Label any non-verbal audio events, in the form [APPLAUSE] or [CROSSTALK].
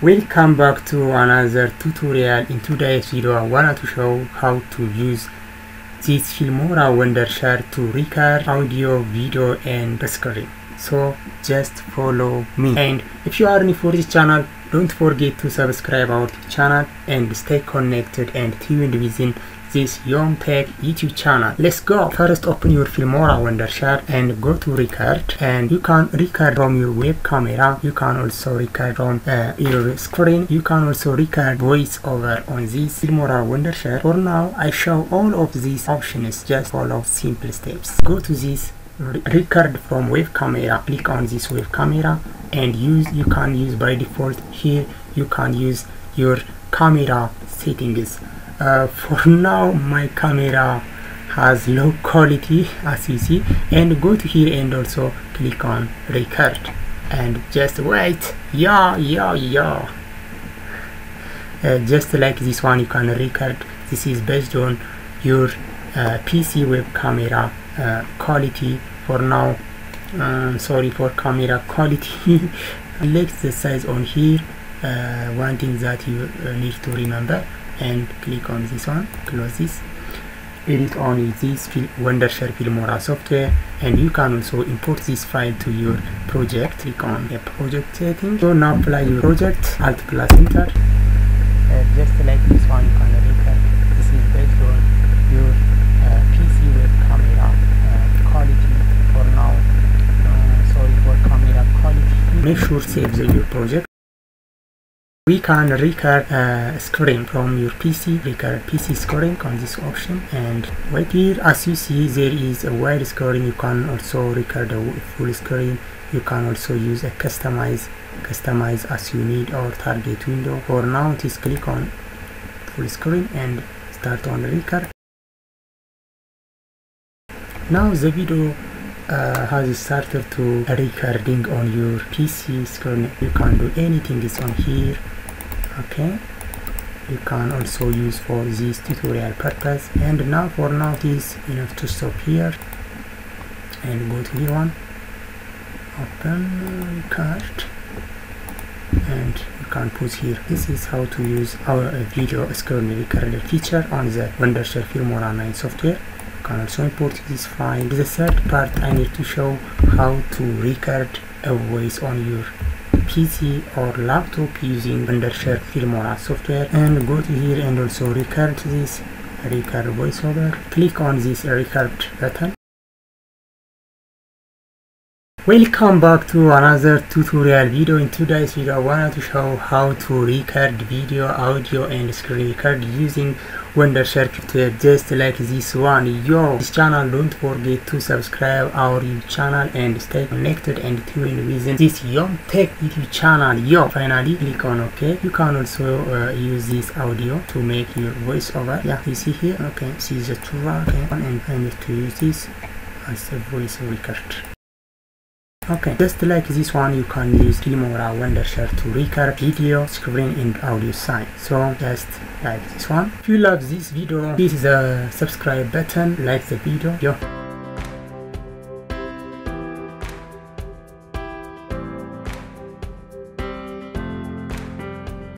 Welcome back to another tutorial. In today's video I wanted to show how to use this Filmora Wondershare to record audio, video and screen. So just follow me. And if you are new for this channel, don't forget to subscribe our channel and stay connected and tuned within this Tech YouTube channel. Let's go. First open your Filmora Wondershare and go to record and you can record from your web camera. You can also record from uh, your screen. You can also record voice over on this Filmora Wondershare. For now I show all of these options. Just follow simple steps. Go to this record from web camera click on this web camera and use you can use by default here you can use your camera settings uh, for now my camera has low quality as you see and go to here and also click on record. And just wait. Yeah yeah yeah. Uh, just like this one you can record. This is based on your uh, PC web camera uh, quality for now. Uh, sorry for camera quality. [LAUGHS] Select the size on here. Uh, one thing that you uh, need to remember and click on this one close this edit on this Wondershare Filmora software and you can also import this file to your project. Click on the project setting. So now apply your project alt plus enter. Uh, just like this one you can record this is based on your uh, PC web camera uh, quality for now. Uh, sorry for camera quality. Make sure save your project we can record a screen from your PC, record PC screen on this option. And right here as you see there is a wide screen you can also record a full screen you can also use a customize customize as you need or target window. For now just click on full screen and start on record. Now the video uh, has started to recording on your PC screen you can do anything is on here okay. You can also use for this tutorial purpose. And now for now it is enough to stop here. And go to here one. Open card and you can put here this is how to use our uh, video screen recorder feature on the Wondershare Filmora 9 software. You can also import this file. The third part I need to show how to record a voice on your PC or laptop using Wondershare Filmora software and go to here and also record this record voiceover. Click on this record button Welcome back to another tutorial video. In today's video I wanted to show how to record video, audio and screen record using Wondershare software just like this one. Yo, this channel don't forget to subscribe our channel and stay connected and tuned within this Yom Tech YouTube channel. Yo, finally click on OK. You can also uh, use this audio to make your voiceover. Yeah, you see here. Okay, see the track okay. and need to use this as a voice record. Okay, just like this one, you can use Filmora Wondershare to record video, screen and audio side. So just like this one. If you love this video, hit the uh, subscribe button, like the video. Yo.